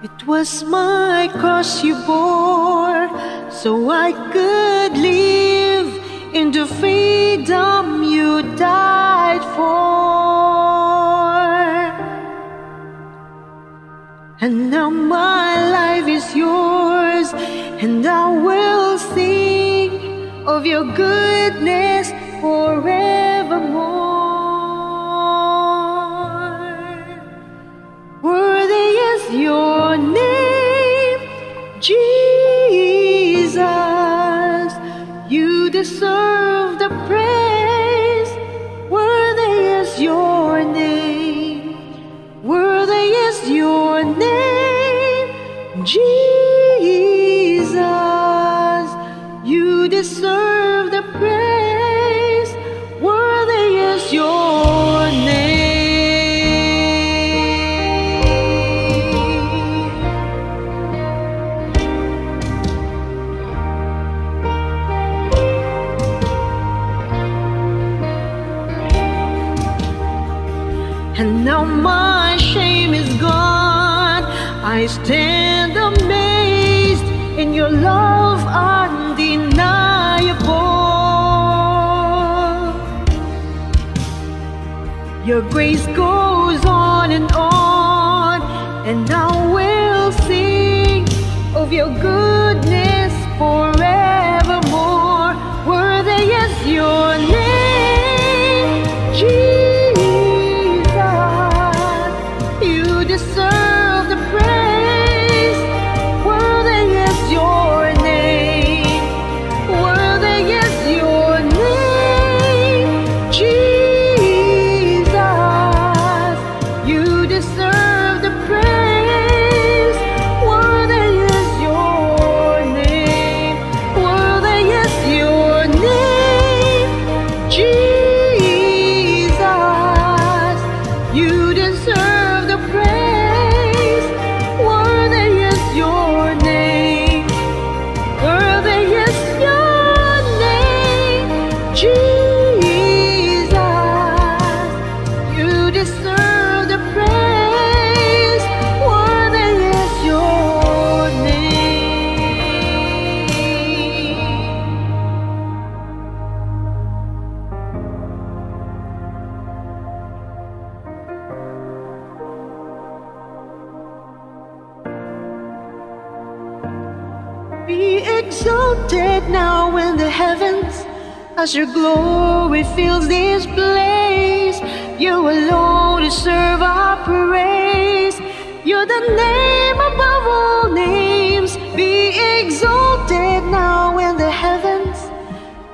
It was my cross you bore so I could live in the freedom you died for. Now my life is yours, and I will sing of your goodness forevermore. Praise. Worthy is your name. And now my shame is gone. I stand amazed in your love undeniable. Your grace goes on and on, and I will sing of your goodness forevermore. Exalted now in the heavens as your glory fills this place. You alone deserve our praise. You're the name above all names. Be exalted now in the heavens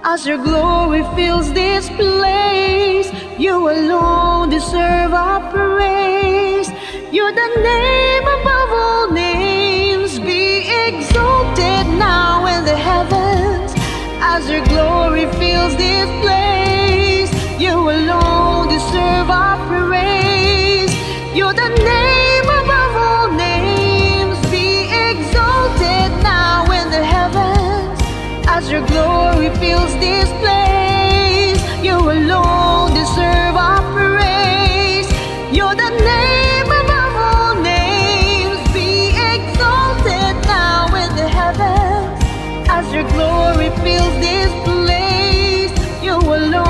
as your glory fills this place. You alone deserve our praise. You're the name of our praise. You're the name above all names. Be exalted now in the heavens as your glory fills this place. You alone deserve our praise. You're the name above all names. Be exalted now in the heavens as your glory fills this place. You alone.